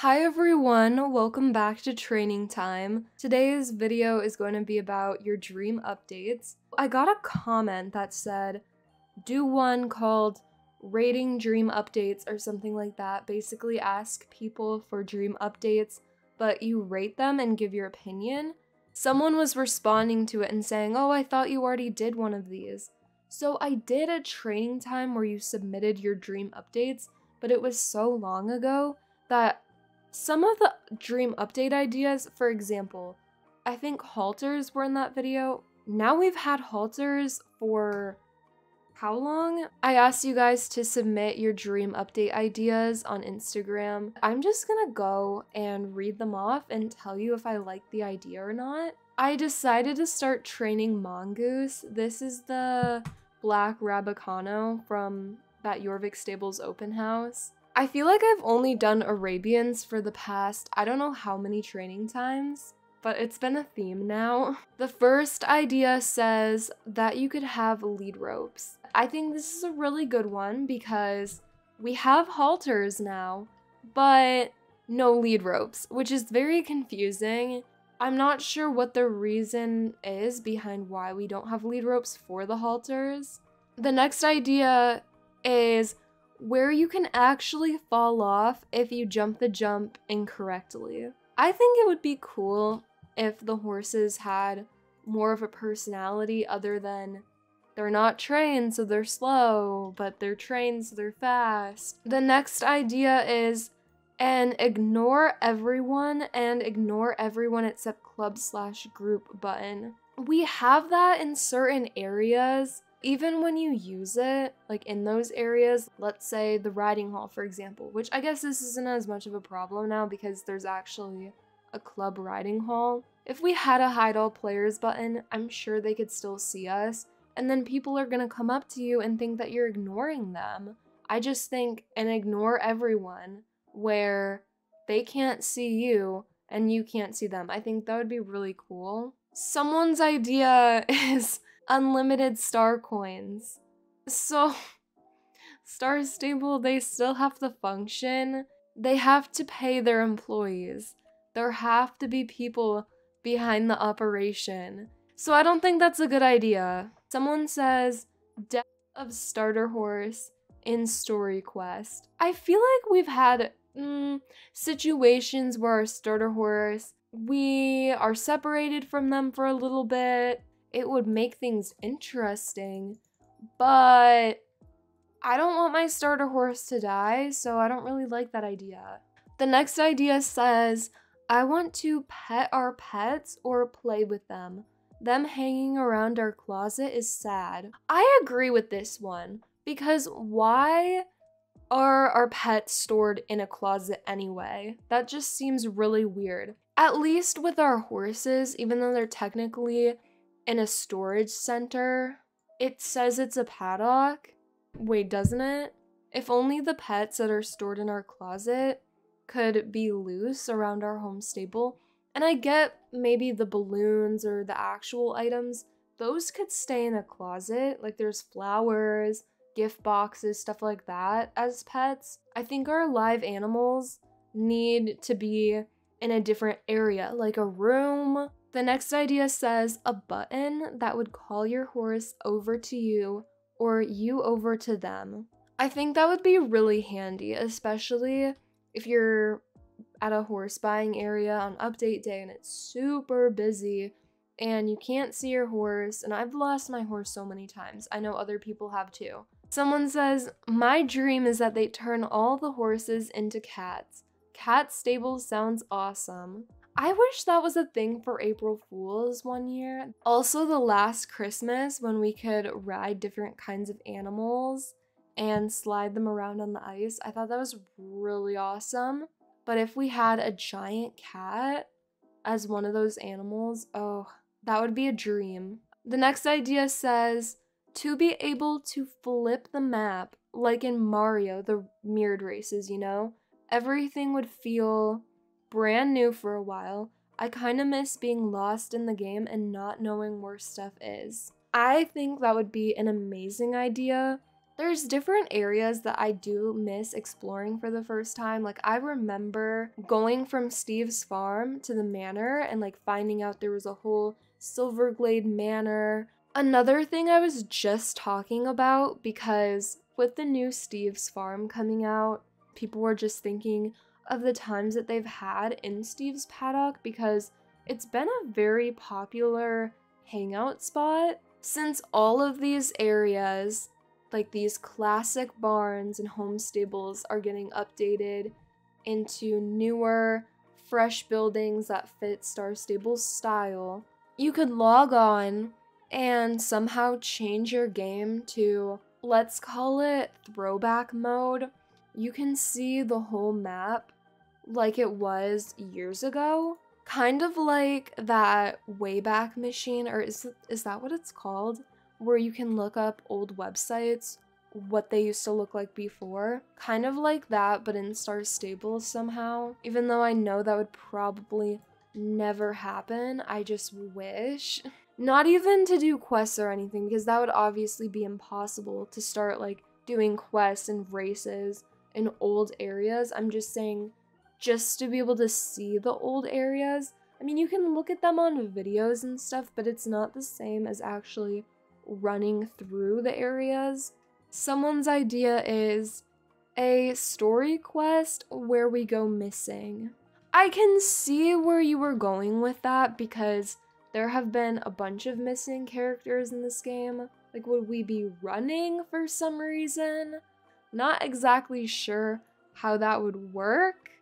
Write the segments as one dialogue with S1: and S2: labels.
S1: Hi everyone, welcome back to training time. Today's video is going to be about your dream updates. I got a comment that said, do one called rating dream updates or something like that. Basically ask people for dream updates, but you rate them and give your opinion. Someone was responding to it and saying, oh, I thought you already did one of these. So I did a training time where you submitted your dream updates, but it was so long ago that some of the dream update ideas, for example, I think halters were in that video. Now we've had halters for how long? I asked you guys to submit your dream update ideas on Instagram. I'm just gonna go and read them off and tell you if I like the idea or not. I decided to start training mongoose. This is the black Rabicano from that Jorvik Stables open house. I feel like I've only done Arabians for the past, I don't know how many training times, but it's been a theme now. The first idea says that you could have lead ropes. I think this is a really good one because we have halters now, but no lead ropes, which is very confusing. I'm not sure what the reason is behind why we don't have lead ropes for the halters. The next idea is where you can actually fall off if you jump the jump incorrectly. I think it would be cool if the horses had more of a personality other than they're not trained so they're slow, but they're trained so they're fast. The next idea is and ignore everyone and ignore everyone except club slash group button. We have that in certain areas even when you use it, like in those areas, let's say the riding hall, for example, which I guess this isn't as much of a problem now because there's actually a club riding hall. If we had a hide all players button, I'm sure they could still see us, and then people are gonna come up to you and think that you're ignoring them. I just think and ignore everyone where they can't see you and you can't see them. I think that would be really cool. Someone's idea is unlimited star coins. So, Star Stable, they still have to function. They have to pay their employees. There have to be people behind the operation. So I don't think that's a good idea. Someone says, death of starter horse in story quest. I feel like we've had mm, situations where our starter horse, we are separated from them for a little bit it would make things interesting. But I don't want my starter horse to die, so I don't really like that idea. The next idea says, I want to pet our pets or play with them. Them hanging around our closet is sad. I agree with this one because why are our pets stored in a closet anyway? That just seems really weird. At least with our horses, even though they're technically in a storage center. It says it's a paddock. Wait, doesn't it? If only the pets that are stored in our closet could be loose around our home stable. And I get maybe the balloons or the actual items, those could stay in a closet. Like there's flowers, gift boxes, stuff like that as pets. I think our live animals need to be in a different area, like a room the next idea says a button that would call your horse over to you or you over to them. I think that would be really handy, especially if you're at a horse buying area on update day and it's super busy and you can't see your horse. And I've lost my horse so many times. I know other people have too. Someone says, My dream is that they turn all the horses into cats. Cat stable sounds awesome. I wish that was a thing for April Fools one year. Also, the last Christmas when we could ride different kinds of animals and slide them around on the ice. I thought that was really awesome. But if we had a giant cat as one of those animals, oh, that would be a dream. The next idea says to be able to flip the map like in Mario, the mirrored races, you know? Everything would feel brand new for a while, I kind of miss being lost in the game and not knowing where stuff is. I think that would be an amazing idea There's different areas that I do miss exploring for the first time. Like, I remember going from Steve's farm to the manor and like finding out there was a whole Silverglade manor. Another thing I was just talking about because with the new Steve's farm coming out, people were just thinking of the times that they've had in Steve's paddock because it's been a very popular hangout spot since all of these areas like these classic barns and home stables are getting updated into newer, fresh buildings that fit Star Stable's style, you could log on and somehow change your game to, let's call it throwback mode. You can see the whole map like it was years ago. Kind of like that Wayback Machine, or is, is that what it's called? where you can look up old websites what they used to look like before. Kind of like that, but in Star Stable somehow. Even though I know that would probably never happen, I just wish. Not even to do quests or anything, because that would obviously be impossible to start like doing quests and races in old areas. I'm just saying, just to be able to see the old areas. I mean, you can look at them on videos and stuff, but it's not the same as actually running through the areas. Someone's idea is a story quest where we go missing. I can see where you were going with that because there have been a bunch of missing characters in this game. Like, would we be running for some reason? Not exactly sure how that would work,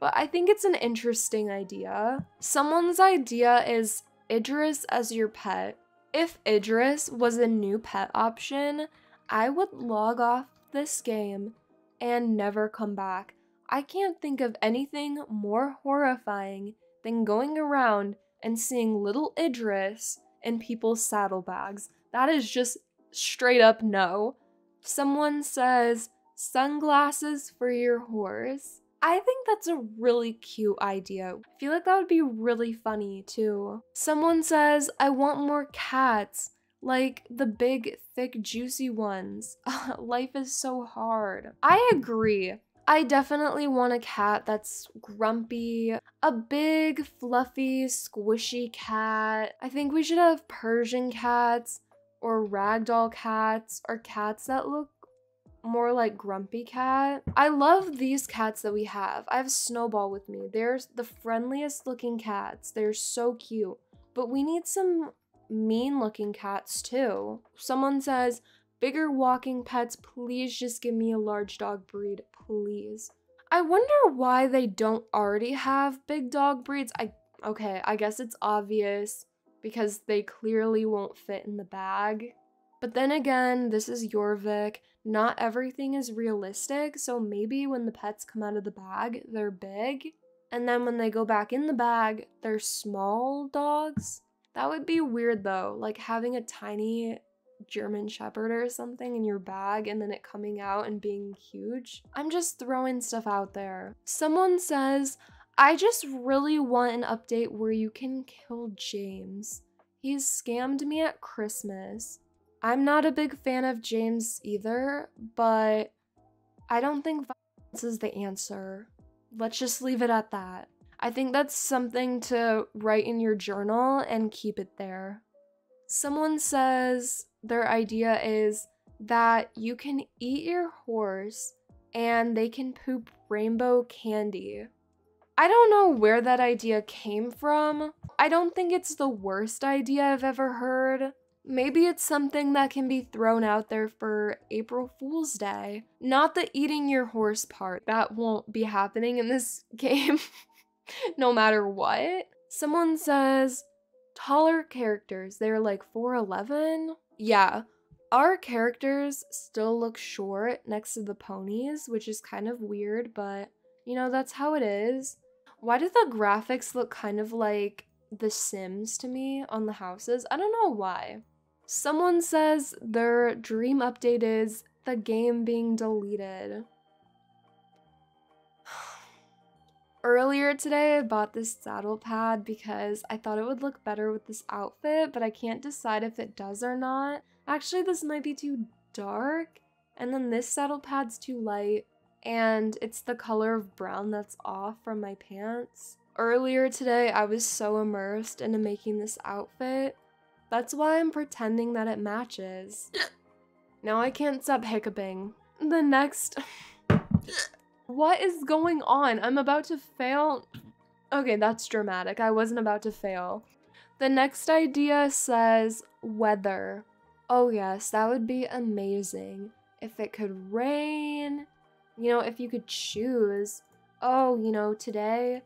S1: but I think it's an interesting idea. Someone's idea is Idris as your pet. If Idris was a new pet option, I would log off this game and never come back. I can't think of anything more horrifying than going around and seeing little Idris in people's saddlebags. That is just straight up no. Someone says, sunglasses for your horse. I think that's a really cute idea. I feel like that would be really funny too. Someone says, I want more cats, like the big, thick, juicy ones. Life is so hard. I agree. I definitely want a cat that's grumpy, a big, fluffy, squishy cat. I think we should have Persian cats or ragdoll cats or cats that look more like Grumpy Cat. I love these cats that we have. I have Snowball with me. They're the friendliest looking cats. They're so cute. But we need some mean looking cats too. Someone says, bigger walking pets, please just give me a large dog breed, please. I wonder why they don't already have big dog breeds. I okay, I guess it's obvious because they clearly won't fit in the bag. But then again, this is Jorvik not everything is realistic, so maybe when the pets come out of the bag, they're big, and then when they go back in the bag, they're small dogs. That would be weird though, like having a tiny German Shepherd or something in your bag and then it coming out and being huge. I'm just throwing stuff out there. Someone says, I just really want an update where you can kill James. He's scammed me at Christmas. I'm not a big fan of James either, but I don't think violence is the answer. Let's just leave it at that. I think that's something to write in your journal and keep it there. Someone says their idea is that you can eat your horse and they can poop rainbow candy. I don't know where that idea came from. I don't think it's the worst idea I've ever heard. Maybe it's something that can be thrown out there for April Fool's Day. Not the eating your horse part. That won't be happening in this game, no matter what. Someone says taller characters. They're like 4'11. Yeah, our characters still look short next to the ponies, which is kind of weird, but you know, that's how it is. Why do the graphics look kind of like The Sims to me on the houses? I don't know why. Someone says their dream update is the game being deleted. Earlier today, I bought this saddle pad because I thought it would look better with this outfit, but I can't decide if it does or not. Actually, this might be too dark. And then this saddle pad's too light, and it's the color of brown that's off from my pants. Earlier today, I was so immersed into making this outfit. That's why I'm pretending that it matches. now I can't stop hiccuping. The next... what is going on? I'm about to fail. Okay, that's dramatic. I wasn't about to fail. The next idea says weather. Oh yes, that would be amazing. If it could rain, you know, if you could choose, oh, you know, today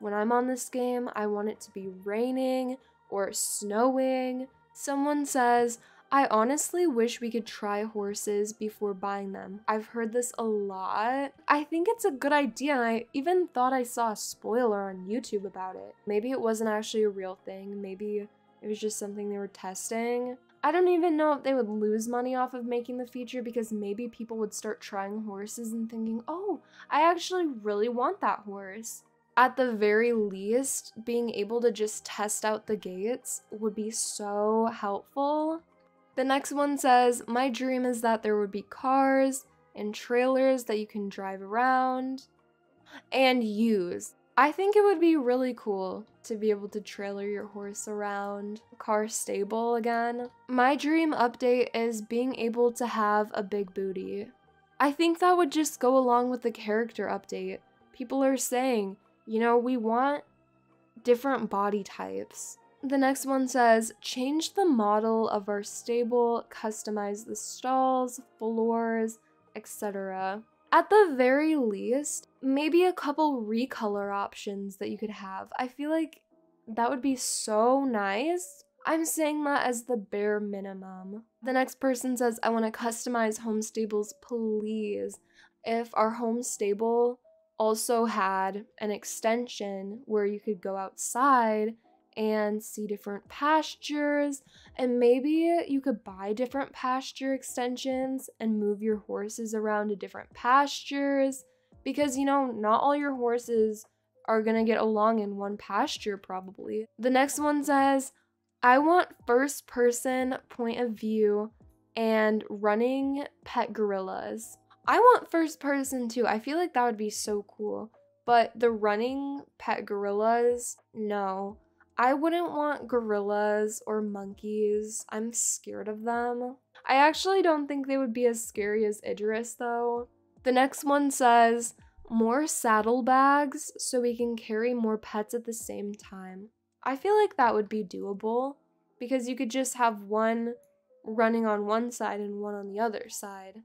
S1: when I'm on this game, I want it to be raining or snowing. Someone says, I honestly wish we could try horses before buying them. I've heard this a lot. I think it's a good idea and I even thought I saw a spoiler on YouTube about it. Maybe it wasn't actually a real thing. Maybe it was just something they were testing. I don't even know if they would lose money off of making the feature because maybe people would start trying horses and thinking, oh, I actually really want that horse. At the very least, being able to just test out the gaits would be so helpful. The next one says, My dream is that there would be cars and trailers that you can drive around and use. I think it would be really cool to be able to trailer your horse around, car stable again. My dream update is being able to have a big booty. I think that would just go along with the character update. People are saying, you know, we want different body types. The next one says, change the model of our stable, customize the stalls, floors, etc. At the very least, maybe a couple recolor options that you could have. I feel like that would be so nice. I'm saying that as the bare minimum. The next person says, I want to customize home stables, please. If our home stable also had an extension where you could go outside and see different pastures. And maybe you could buy different pasture extensions and move your horses around to different pastures. Because, you know, not all your horses are gonna get along in one pasture, probably. The next one says, I want first person point of view and running pet gorillas. I want first person too. I feel like that would be so cool. But the running pet gorillas, no. I wouldn't want gorillas or monkeys. I'm scared of them. I actually don't think they would be as scary as Idris, though. The next one says, more saddlebags so we can carry more pets at the same time. I feel like that would be doable because you could just have one running on one side and one on the other side.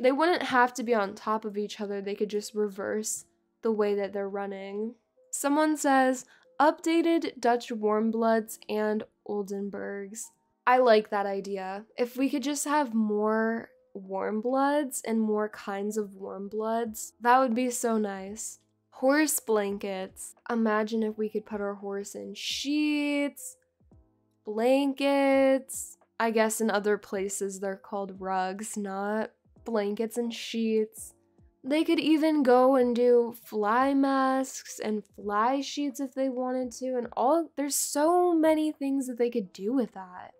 S1: They wouldn't have to be on top of each other, they could just reverse the way that they're running. Someone says, updated Dutch warmbloods and Oldenburgs. I like that idea. If we could just have more warmbloods and more kinds of warmbloods, that would be so nice. Horse blankets. Imagine if we could put our horse in sheets, blankets. I guess in other places they're called rugs, not blankets and sheets. They could even go and do fly masks and fly sheets if they wanted to, and all there's so many things that they could do with that.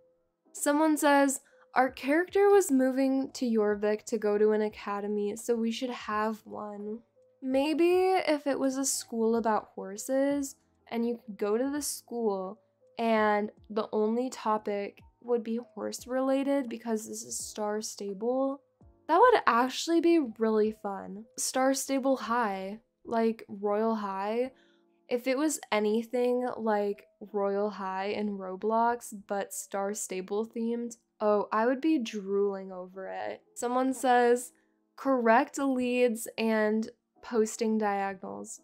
S1: Someone says, Our character was moving to Jorvik to go to an academy, so we should have one. Maybe if it was a school about horses and you could go to the school and the only topic would be horse related because this is Star Stable that would actually be really fun. Star Stable High, like Royal High, if it was anything like Royal High in Roblox but Star Stable themed, oh, I would be drooling over it. Someone says, correct leads and posting diagonals.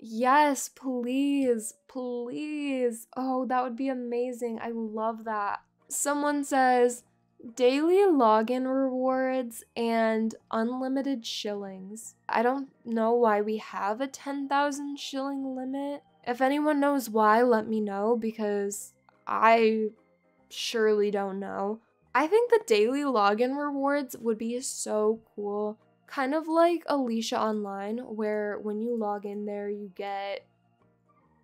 S1: Yes, please, please. Oh, that would be amazing. I love that. Someone says, daily login rewards and unlimited shillings. I don't know why we have a 10,000 shilling limit. If anyone knows why, let me know because I surely don't know. I think the daily login rewards would be so cool. Kind of like Alicia Online, where when you log in there, you get.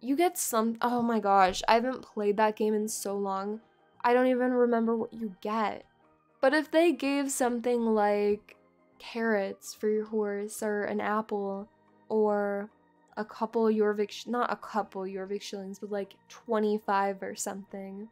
S1: You get some. Oh my gosh, I haven't played that game in so long. I don't even remember what you get. But if they gave something like carrots for your horse or an apple or a couple Jorvik, not a couple Jorvik shillings, but like 25 or something.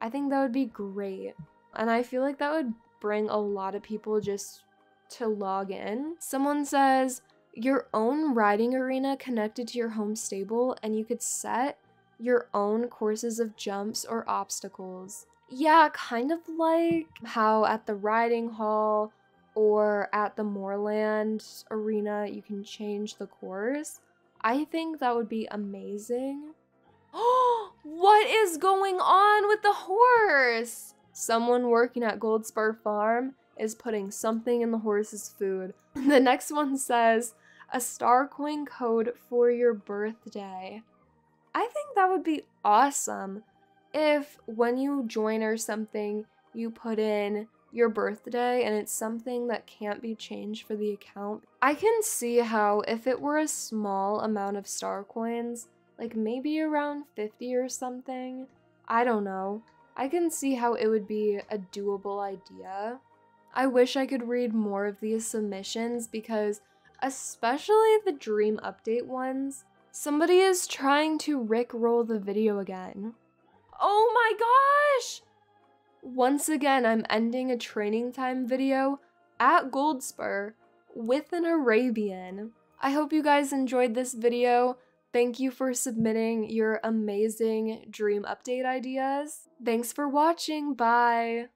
S1: I think that would be great. And I feel like that would bring a lot of people just to log in. Someone says, your own riding arena connected to your home stable, and you could set your own courses of jumps or obstacles. Yeah, kind of like how at the riding hall or at the Moorland arena you can change the course. I think that would be amazing. Oh, what is going on with the horse? Someone working at Goldspur Farm is putting something in the horse's food. The next one says, a star coin code for your birthday. I think that would be awesome if when you join or something, you put in your birthday and it's something that can't be changed for the account. I can see how if it were a small amount of star coins, like maybe around 50 or something, I don't know. I can see how it would be a doable idea. I wish I could read more of these submissions because especially the dream update ones, somebody is trying to rickroll the video again. Oh my gosh! Once again, I'm ending a training time video at Goldspur with an Arabian. I hope you guys enjoyed this video. Thank you for submitting your amazing dream update ideas. Thanks for watching. Bye.